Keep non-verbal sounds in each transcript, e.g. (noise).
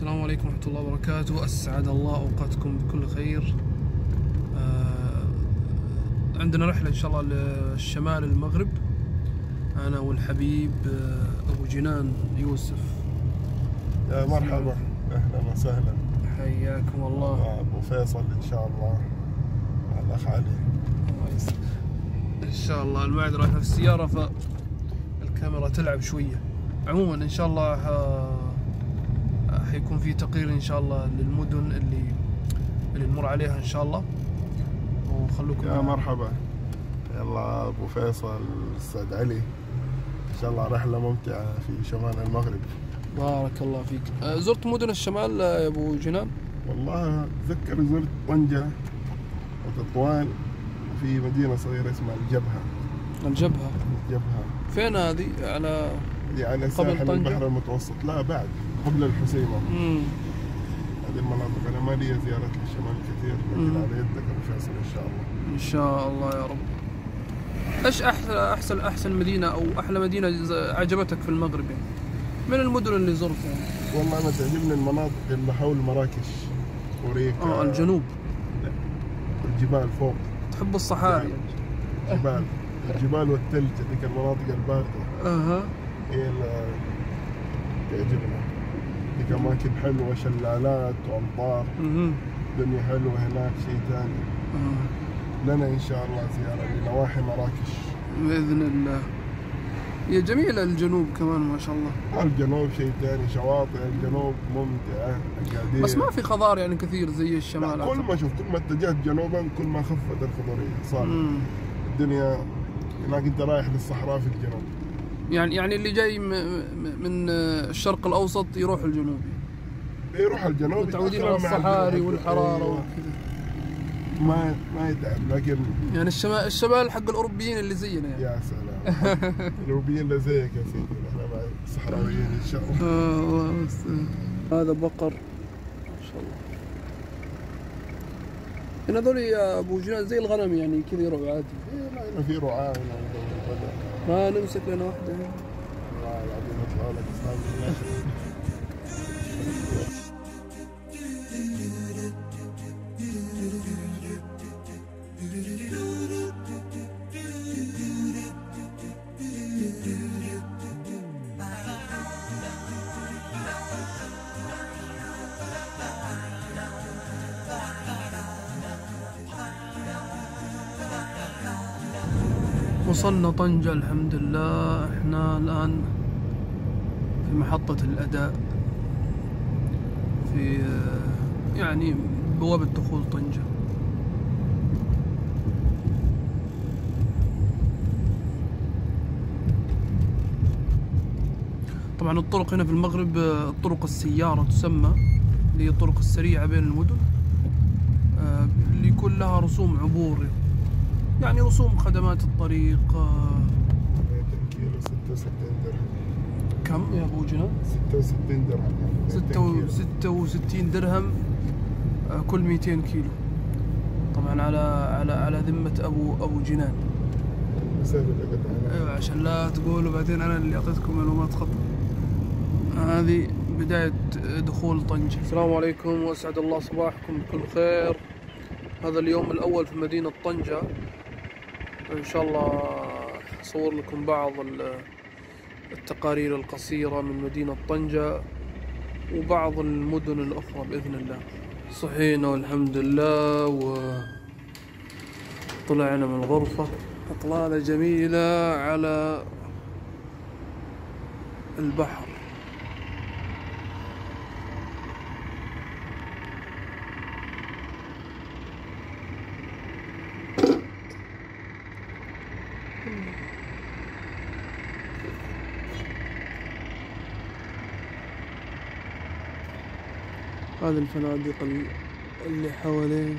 السلام عليكم ورحمة الله وبركاته. أسعد الله أوقاتكم بكل خير. آه، عندنا رحلة إن شاء الله للشمال المغرب. أنا والحبيب آه، أبو جنان يوسف. يا مرحبا. أهلا وسهلا. حياكم الله. أبو فيصل إن شاء الله. مع الأخ علي. الله يسلمك. إن شاء الله المعد رايحة في السيارة فالكاميرا تلعب شوية. عموما إن شاء الله آه، حيكون في تقرير إن شاء الله للمدن اللي اللي نمر عليها إن شاء الله. وخلوكم يا مرحبا. يلا أبو فيصل أستاذ علي. إن شاء الله رحلة ممتعة في شمال المغرب. بارك الله فيك. آه، زرت مدن الشمال آه، يا أبو جنان؟ والله أتذكر زرت طنجة وتطوان وفي مدينة صغيرة اسمها الجبهة. الجبهة. الجبهة. فين هذه؟ على هذه على ساحل؟ البحر المتوسط. لا بعد. قبل الحسيمة. هذه المناطق أنا ما لي زيارات للشمال كثير. لكن على يدك أبو فيصل إن شاء الله. إن شاء الله يا رب. إيش احسن أحسن أحسن مدينة أو أحلى مدينة عجبتك في المغرب؟ يعني من المدن اللي زرتها؟ والله أنا تعجبني المناطق اللي حول مراكش وريكا آه الجنوب. الجبال فوق. تحب الصحاري؟ نعم. جبال الجبال والثلج هذيك المناطق الباردة. أها. هي اللي تعجبنا هذيك أماكن حلوة شلالات وأمطار مهم. الدنيا حلوة هناك شيء ثاني آه. لنا إن شاء الله زيارة لنواحي مراكش. بإذن الله. هي جميلة الجنوب كمان ما شاء الله. الجنوب شيء ثاني شواطئ الجنوب ممتعة أكادير بس ما في خضار يعني كثير زي الشمال لا، كل ما شفت كل ما اتجهت جنوبا كل ما خفت الخضرية صار. الدنيا هناك أنت رايح للصحراء في الجنوب. يعني يعني اللي جاي من الشرق الأوسط يروح الجنوب. يروح الجنوب متعودين على الصحاري. والحرارة أيوة. وكذا. ما ما يتعب لكن يعني الشمال الشمال حق الأوروبيين اللي زينا يعني. يا سلام. (laughs) الأوروبيين لا زيك يا سيدي. إحنا مع الصحراويين إن شاء الله. آه، الله المستعان. هذا بقر. ما شاء الله. هنا هذول يا أبو جنان زي الغنم يعني كذا يروحوا عادي. إيه، لا في البدن. ما نمسك لنا والله العظيم يطلع لك وصلنا طنجة الحمد لله إحنا الآن في محطة الأداء في يعني بوابة دخول طنجة. طبعا الطرق هنا في المغرب طرق السيارة تسمى اللي هي الطرق السريعة بين المدن. آه، اللي يكون لها رسوم عبور. يعني رسوم خدمات الطريق آه، 200 كيلو 66 درهم. كم يا أبو جنان؟ 66 درهم. 200 ستة كيلو. و- 66 درهم آه، كل 200 كيلو. طبعا على على على ذمة ابو أبو جنان. أيوه عشان لا تقولوا بعدين أنا اللي أعطيتكم معلومات خطأ. هذه بداية دخول طنجة. السلام عليكم وأسعد الله صباحكم بكل خير. هذا اليوم الأول في مدينة طنجة. ان شاء الله أصور لكم بعض ال- التقارير القصيرة من مدينة طنجة وبعض المدن الأخرى بإذن الله. صحينا والحمد لله و طلعنا من الغرفة. إطلالة جميلة على البحر. هذه الفنادق ال- اللي حوالين.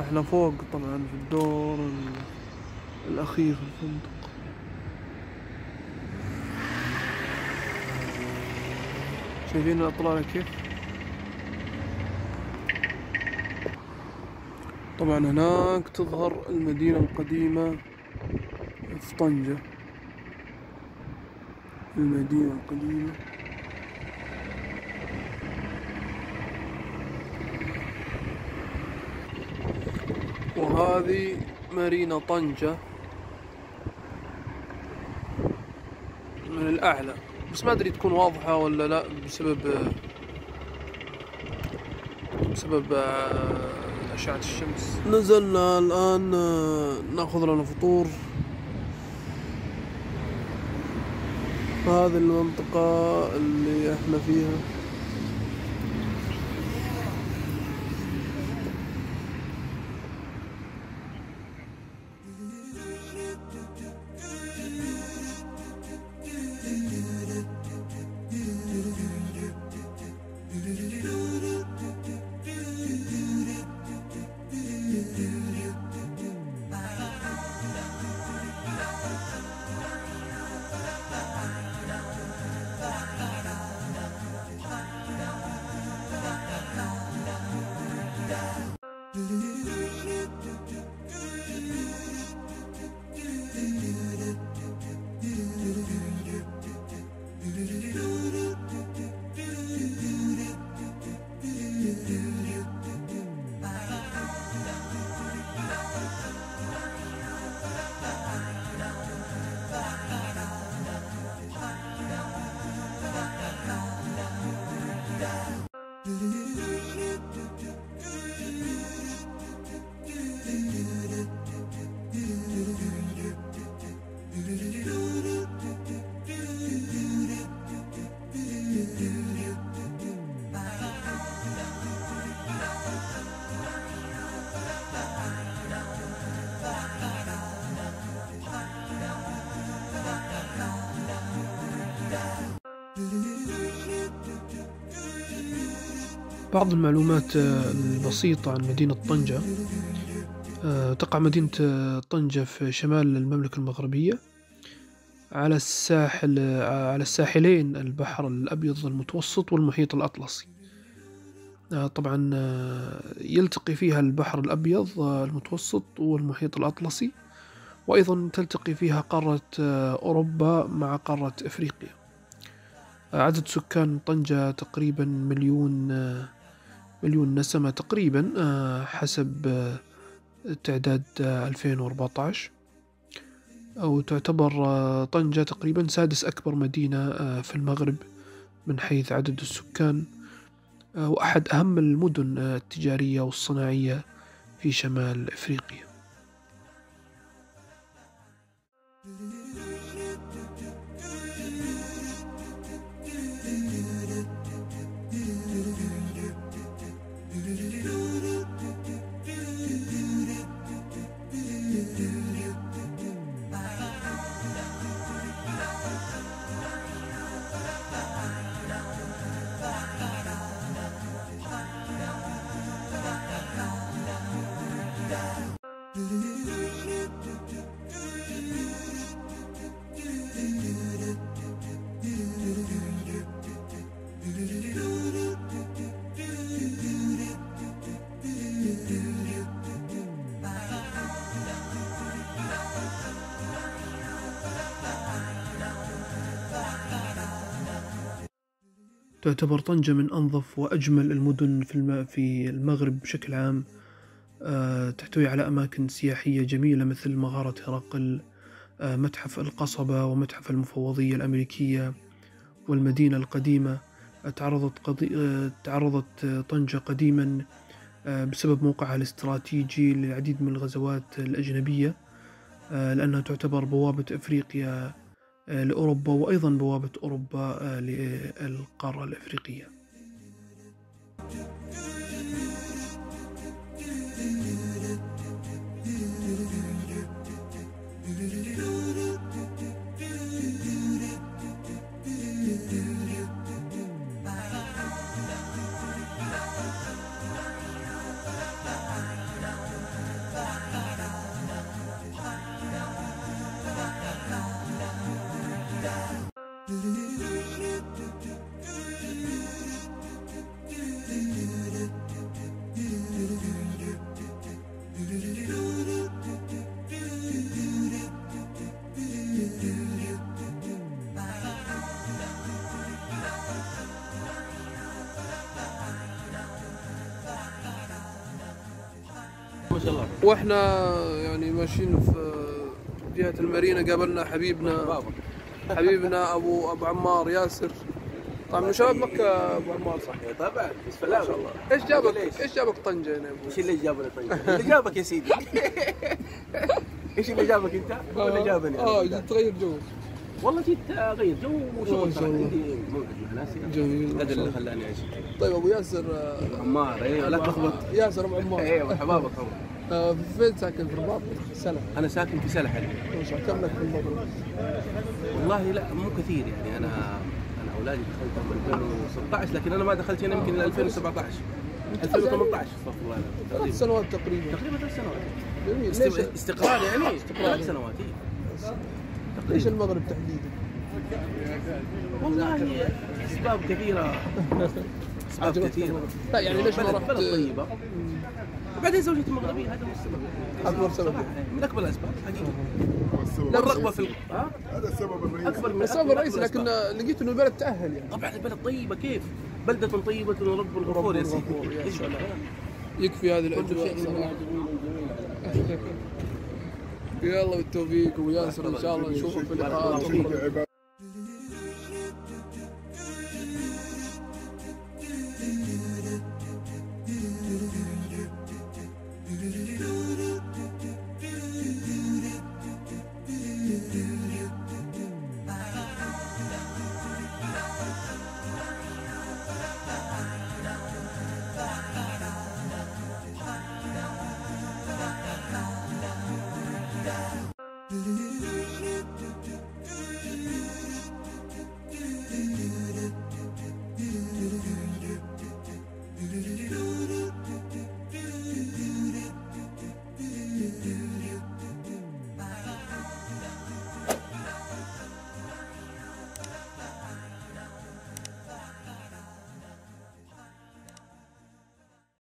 إحنا فوق طبعا في الدور ال- الأخير في الفندق. شايفين الاطلالة كيف؟ طبعا هناك تظهر المدينة القديمة في طنجة. المدينة القديمة. وهذه مارينا طنجة. من الأعلى. بس ما أدري تكون واضحة ولا لا بسبب بسبب آه، أشعة الشمس. نزلنا الآن نأخذ لنا فطور. هذه المنطقة اللي إحنا فيها. بعض المعلومات آه، البسيطة عن مدينة طنجة. آه، تقع مدينة آه، طنجة في شمال المملكة المغربية على الساحل على الساحلين البحر الأبيض المتوسط والمحيط الأطلسي. طبعا يلتقي فيها البحر الأبيض المتوسط والمحيط الأطلسي وأيضا تلتقي فيها قارة أوروبا مع قارة أفريقيا. عدد سكان طنجة تقريبا مليون مليون نسمة تقريبا آه، حسب آه، تعداد 2014 آه، أو تعتبر طنجة تقريبا سادس أكبر مدينة في المغرب من حيث عدد السكان. وأحد أهم المدن التجارية والصناعية في شمال إفريقيا. تعتبر طنجة من أنظف وأجمل المدن في المغرب بشكل عام. تحتوي على أماكن سياحية جميلة مثل مغارة هرقل آه، متحف القصبة ومتحف المفوضية الأمريكية والمدينة القديمة. تعرضت, قضي... آه، تعرضت طنجة قديما بسبب موقعها الاستراتيجي للعديد من الغزوات الأجنبية لأنها تعتبر بوابة أفريقيا لأوروبا وأيضا بوابة أوروبا للقارة الأفريقية. شاء الله. وإحنا يعني ماشيين في جهة المارينا قابلنا حبيبنا حبيبنا ابو أبو عمار ياسر. طبعا من شباب مكة أبو عمار صح؟ طبعا. بس ما فلاح شاء الله. إيش جابك؟ إيش جابك طنجة هنا يا أبو؟ إيش اللي جابني طيب؟ اللي جابك يا سيدي؟ (laughs) إيش اللي جابك أنت؟ هو اللي جابني؟ آه تغير جو. والله جيت أغير جو وشغل شاء ترى. عندي موعد مع ناس جميل. هذا اللي. خلاني أجي طيب أبو ياسر آه، عمار أيوه لا تلخبط. ياسر أبو عمار. أيوه حبابك هم آه، فين ساكن في الرباط؟ سنة. أنا ساكن في سلح كم لك في المضرب؟ والله لا مو كثير يعني. أنا أنا أولادي دخلتهم 2016 لكن أنا ما دخلت هنا يمكن 2017 2018 استغفر الله ثلاث سنوات تقريبا. تقريبا ثلاث سنوات. جميل. استقرار يعني. استقرار. ثلاث سنوات إيه. ليش المغرب تحديدا؟ والله أسباب كثيرة. أسباب كثيرة؟ لا يعني ليش ما بلد- رحت؟ بلد طيبة. وبعدين زوجتي مغربيه هذا هو السبب أكبر سبب. صراحة، من أكبر الأسباب حقيقة. والرغبه في ها؟ هذا السبب الرئيسي. أكبر من السبب الرئيسي لكن. لقيت إنه البلد تأهل يعني. طبعا البلد طيبة كيف؟ بلدة طيبة ورب الغفور يا سيدي؟ يكفي هذه الأجواء شيء صراحة جميل جميل يلا بالتوفيق وياسر إن شاء الله نشوفك في بارك